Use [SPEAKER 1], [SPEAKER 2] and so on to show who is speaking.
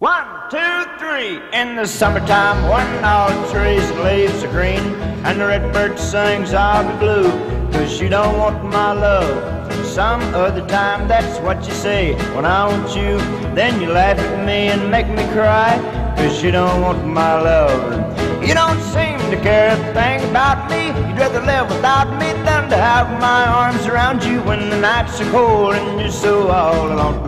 [SPEAKER 1] One, two, three. In the summertime, when all the trees and leaves are green, and the redbird sings, I'll be blue, cause you don't want my love. Some other time, that's what you say. When I want you, then you laugh at me and make me cry, cause you don't want my love. You don't seem to care a thing about me. You'd rather live without me have my arms around you when the nights are cold and you're so all alone.